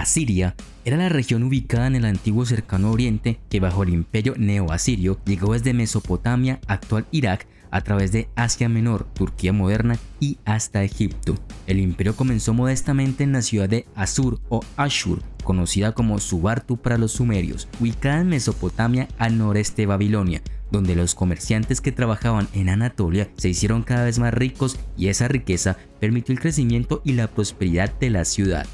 Asiria era la región ubicada en el antiguo cercano oriente que bajo el imperio neo-asirio llegó desde Mesopotamia, actual Irak, a través de Asia Menor, Turquía moderna y hasta Egipto. El imperio comenzó modestamente en la ciudad de Asur o Ashur, conocida como Subartu para los sumerios, ubicada en Mesopotamia al noreste de Babilonia, donde los comerciantes que trabajaban en Anatolia se hicieron cada vez más ricos y esa riqueza permitió el crecimiento y la prosperidad de la ciudad.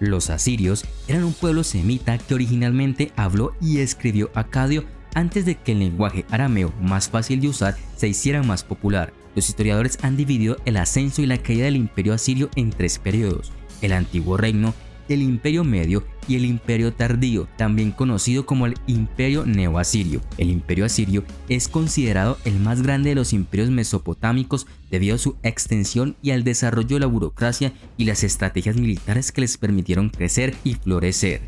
Los asirios eran un pueblo semita que originalmente habló y escribió acadio antes de que el lenguaje arameo más fácil de usar se hiciera más popular. Los historiadores han dividido el ascenso y la caída del imperio asirio en tres periodos, el antiguo reino, el imperio medio y el imperio tardío, también conocido como el imperio neoasirio. El imperio asirio es considerado el más grande de los imperios mesopotámicos debido a su extensión y al desarrollo de la burocracia y las estrategias militares que les permitieron crecer y florecer.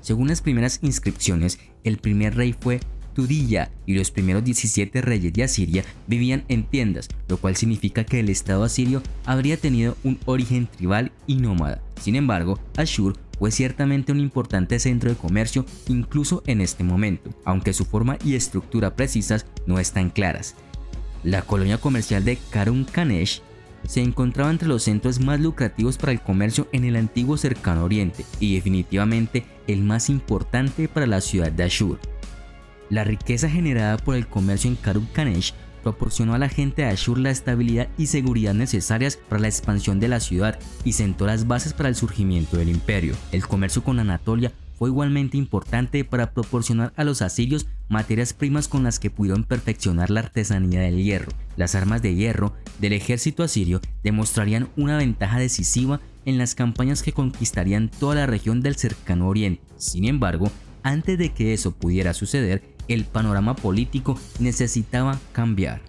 Según las primeras inscripciones, el primer rey fue Y los primeros 17 reyes de Asiria vivían en tiendas, lo cual significa que el estado asirio habría tenido un origen tribal y nómada. Sin embargo, Ashur fue ciertamente un importante centro de comercio incluso en este momento, aunque su forma y estructura precisas no están claras. La colonia comercial de Karun Kanesh se encontraba entre los centros más lucrativos para el comercio en el antiguo cercano oriente y definitivamente el más importante para la ciudad de Ashur. La riqueza generada por el comercio en Karun Kanesh proporcionó a la gente de Ashur la estabilidad y seguridad necesarias para la expansión de la ciudad y sentó las bases para el surgimiento del imperio. El comercio con Anatolia fue igualmente importante para proporcionar a los asirios materias primas con las que pudieron perfeccionar la artesanía del hierro. Las armas de hierro del ejército asirio demostrarían una ventaja decisiva en las campañas que conquistarían toda la región del cercano oriente. Sin embargo, antes de que eso pudiera suceder, el panorama político necesitaba cambiar.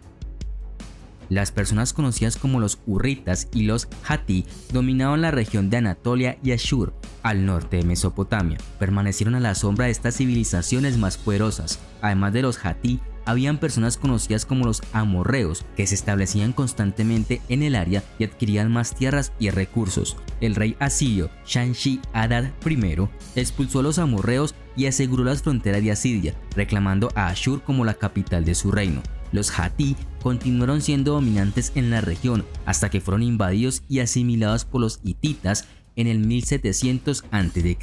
Las personas conocidas como los Urritas y los Hati dominaban la región de Anatolia y Ashur, al norte de Mesopotamia. Permanecieron a la sombra de estas civilizaciones más poderosas. Además de los Hati, habían personas conocidas como los amorreos que se establecían constantemente en el área y adquirían más tierras y recursos. El rey asirio Shanshi Adad I expulsó a los amorreos y aseguró las fronteras de Asiria, reclamando a Ashur como la capital de su reino. Los Hati continuaron siendo dominantes en la región hasta que fueron invadidos y asimilados por los hititas en el 1700 a.C.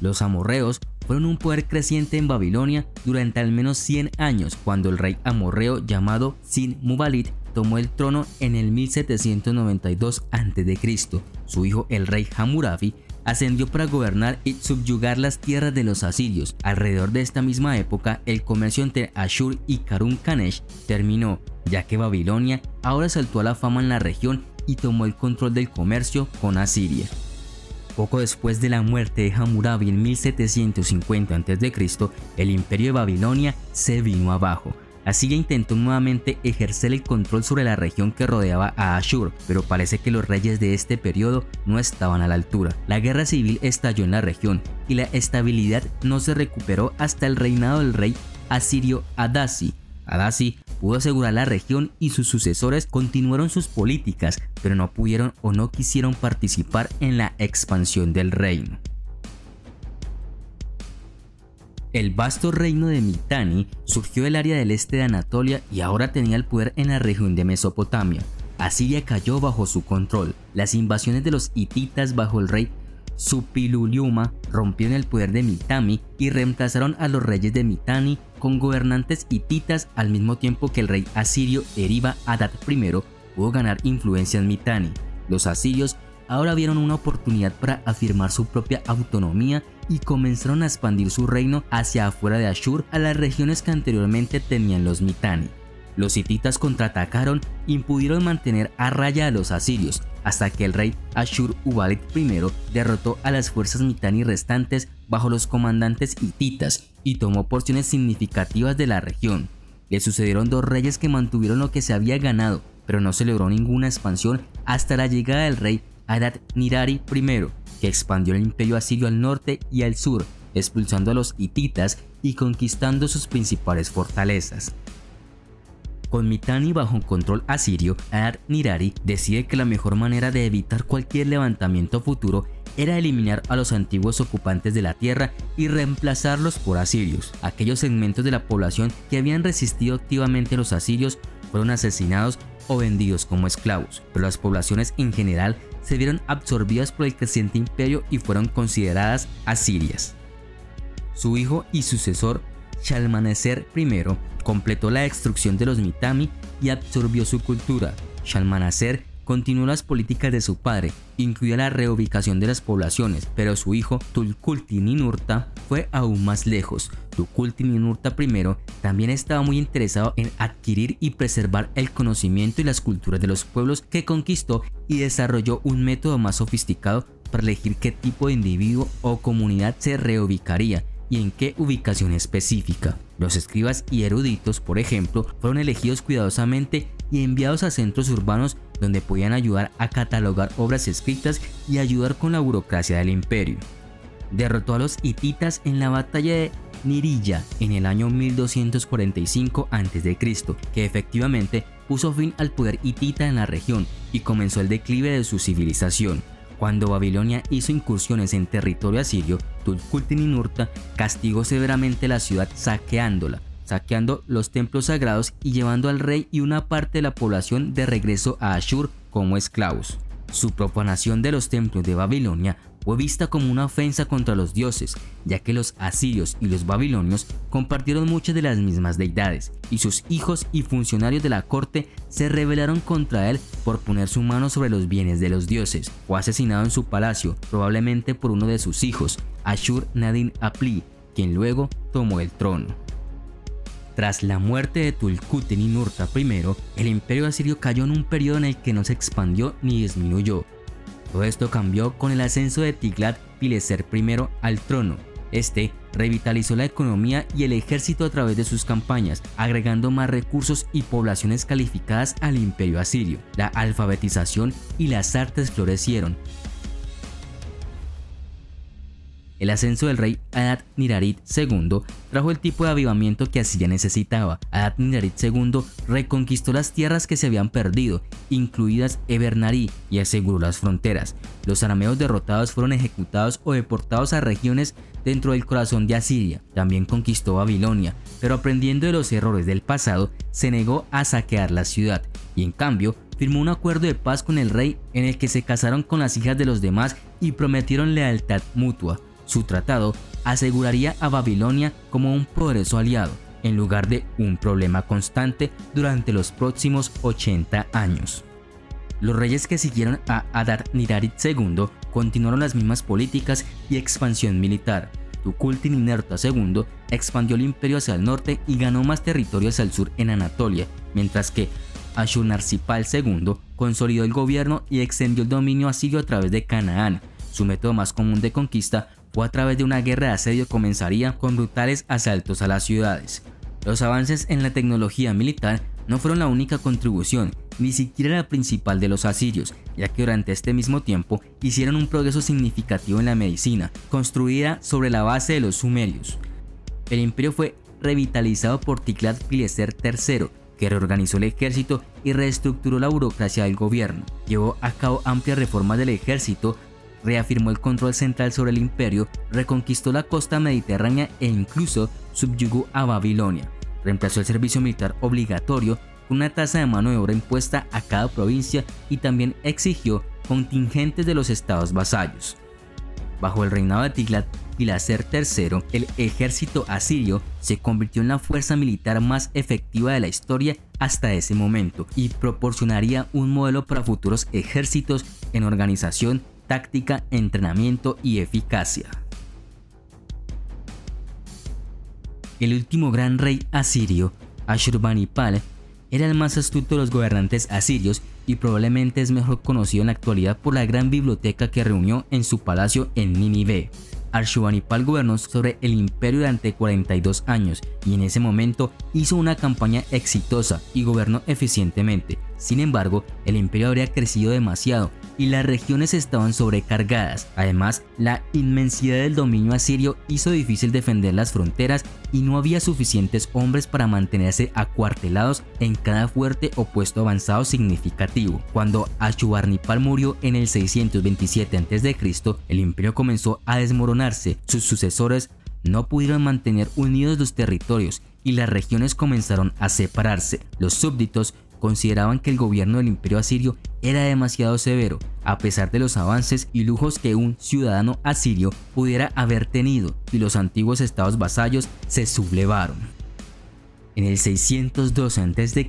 Los amorreos fueron un poder creciente en Babilonia durante al menos 100 años cuando el rey amorreo llamado Sin Mubalit tomó el trono en el 1792 a.C. Su hijo el rey Hammurabi ascendió para gobernar y subyugar las tierras de los asirios. Alrededor de esta misma época, el comercio entre Ashur y Karun Kanesh terminó, ya que Babilonia ahora saltó a la fama en la región y tomó el control del comercio con Asiria. Poco después de la muerte de Hammurabi en 1750 a.C., el imperio de Babilonia se vino abajo. Asiria intentó nuevamente ejercer el control sobre la región que rodeaba a Ashur, pero parece que los reyes de este periodo no estaban a la altura. La guerra civil estalló en la región y la estabilidad no se recuperó hasta el reinado del rey asirio Adasi. Adasi pudo asegurar la región y sus sucesores continuaron sus políticas, pero no pudieron o no quisieron participar en la expansión del reino. El vasto reino de Mitanni surgió del área del este de Anatolia y ahora tenía el poder en la región de Mesopotamia. Asiria cayó bajo su control. Las invasiones de los hititas bajo el rey Supiluliuma rompieron el poder de Mitami y reemplazaron a los reyes de Mitanni con gobernantes hititas al mismo tiempo que el rey asirio Eriba Adad I pudo ganar influencia en Mitanni. Los asirios ahora vieron una oportunidad para afirmar su propia autonomía y comenzaron a expandir su reino hacia afuera de Ashur a las regiones que anteriormente tenían los Mitanni. Los hititas contraatacaron y pudieron mantener a raya a los asirios, hasta que el rey Ashur Ubalid I derrotó a las fuerzas Mitanni restantes bajo los comandantes hititas y tomó porciones significativas de la región. Le sucedieron dos reyes que mantuvieron lo que se había ganado, pero no se logró ninguna expansión hasta la llegada del rey Adad Nirari I, que expandió el imperio asirio al norte y al sur, expulsando a los hititas y conquistando sus principales fortalezas. Con Mitanni bajo control asirio, Adad-Nirari decide que la mejor manera de evitar cualquier levantamiento futuro era eliminar a los antiguos ocupantes de la tierra y reemplazarlos por asirios. Aquellos segmentos de la población que habían resistido activamente a los asirios fueron asesinados o vendidos como esclavos, pero las poblaciones en general se vieron absorbidas por el creciente imperio y fueron consideradas asirias. Su hijo y sucesor, Shalmaneser I, completó la destrucción de los Mitami y absorbió su cultura. Shalmaneser continuó las políticas de su padre, incluida la reubicación de las poblaciones, pero su hijo Tulkulti-Ninurta fue aún más lejos. Tulkulti-Ninurta I también estaba muy interesado en adquirir y preservar el conocimiento y las culturas de los pueblos que conquistó y desarrolló un método más sofisticado para elegir qué tipo de individuo o comunidad se reubicaría y en qué ubicación específica. Los escribas y eruditos, por ejemplo, fueron elegidos cuidadosamente y enviados a centros urbanos donde podían ayudar a catalogar obras escritas y ayudar con la burocracia del imperio. Derrotó a los hititas en la batalla de Nirilla en el año 1245 a.C., que efectivamente puso fin al poder hitita en la región y comenzó el declive de su civilización. Cuando Babilonia hizo incursiones en territorio asirio, Tulkulti-Ninurta castigó severamente la ciudad saqueándola, saqueando los templos sagrados y llevando al rey y una parte de la población de regreso a Ashur como esclavos. Su profanación de los templos de Babilonia fue vista como una ofensa contra los dioses, ya que los asirios y los babilonios compartieron muchas de las mismas deidades, y sus hijos y funcionarios de la corte se rebelaron contra él por poner su mano sobre los bienes de los dioses. Fue asesinado en su palacio, probablemente por uno de sus hijos, Ashur Nadin Apli, quien luego tomó el trono. Tras la muerte de Tulku-Ninurta I, el imperio asirio cayó en un periodo en el que no se expandió ni disminuyó. Todo esto cambió con el ascenso de Tiglat-Pileser I al trono. Este revitalizó la economía y el ejército a través de sus campañas, agregando más recursos y poblaciones calificadas al imperio asirio. La alfabetización y las artes florecieron, El ascenso del rey Adad-Nirarit II trajo el tipo de avivamiento que Asiria necesitaba. Adad-Nirarit II reconquistó las tierras que se habían perdido, incluidas Ebernari, y aseguró las fronteras. Los arameos derrotados fueron ejecutados o deportados a regiones dentro del corazón de Asiria. También conquistó Babilonia, pero aprendiendo de los errores del pasado, se negó a saquear la ciudad y en cambio firmó un acuerdo de paz con el rey en el que se casaron con las hijas de los demás y prometieron lealtad mutua. Su tratado aseguraría a Babilonia como un poderoso aliado, en lugar de un problema constante durante los próximos 80 años. Los reyes que siguieron a Adad-Nirarit II continuaron las mismas políticas y expansión militar. Tukulti-Ninurta II expandió el imperio hacia el norte y ganó más territorio hacia el sur en Anatolia, mientras que Ashurnarsipal II consolidó el gobierno y extendió el dominio asirio a través de Canaán. Su método más común de conquista o a través de una guerra de asedio comenzaría con brutales asaltos a las ciudades. Los avances en la tecnología militar no fueron la única contribución, ni siquiera la principal de los asirios, ya que durante este mismo tiempo hicieron un progreso significativo en la medicina, construida sobre la base de los sumerios. El imperio fue revitalizado por Tiglat-Pileser III, que reorganizó el ejército y reestructuró la burocracia del gobierno. Llevó a cabo amplias reformas del ejército reafirmó el control central sobre el imperio, reconquistó la costa mediterránea e incluso subyugó a Babilonia. Reemplazó el servicio militar obligatorio con una tasa de mano de obra impuesta a cada provincia y también exigió contingentes de los estados vasallos. Bajo el reinado de Tiglat-Pileser III, el ejército asirio se convirtió en la fuerza militar más efectiva de la historia hasta ese momento y proporcionaría un modelo para futuros ejércitos en organización táctica, entrenamiento y eficacia. El último gran rey asirio, Ashurbanipal, era el más astuto de los gobernantes asirios y probablemente es mejor conocido en la actualidad por la gran biblioteca que reunió en su palacio en Nínive. Ashurbanipal gobernó sobre el imperio durante 42 años y en ese momento hizo una campaña exitosa y gobernó eficientemente. Sin embargo, el imperio habría crecido demasiado y las regiones estaban sobrecargadas. Además, la inmensidad del dominio asirio hizo difícil defender las fronteras y no había suficientes hombres para mantenerse acuartelados en cada fuerte o puesto avanzado significativo. Cuando Ashurbanipal murió en el 627 a.C., el imperio comenzó a desmoronarse. Sus sucesores no pudieron mantener unidos los territorios y las regiones comenzaron a separarse. Los súbditos consideraban que el gobierno del imperio asirio era demasiado severo, a pesar de los avances y lujos que un ciudadano asirio pudiera haber tenido, y los antiguos estados vasallos se sublevaron. En el 612 a.C.,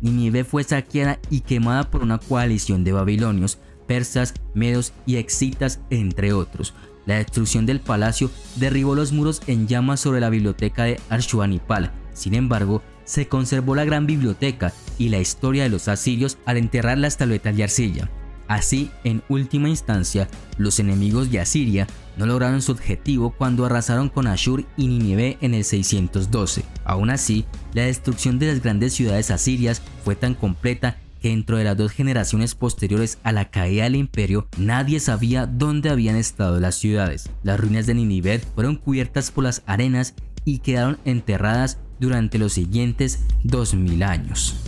Nínive fue saqueada y quemada por una coalición de babilonios, persas, medos y excitas, entre otros. La destrucción del palacio derribó los muros en llamas sobre la biblioteca de Arshuanipal. Sin embargo, se conservó la gran biblioteca y la historia de los asirios al enterrar las tabletas de arcilla. Así, en última instancia, los enemigos de Asiria no lograron su objetivo cuando arrasaron con Ashur y Nínive en el 612. Aún así, la destrucción de las grandes ciudades asirias fue tan completa que dentro de las dos generaciones posteriores a la caída del imperio, nadie sabía dónde habían estado las ciudades. Las ruinas de Nínive fueron cubiertas por las arenas y quedaron enterradas durante los siguientes 2000 años.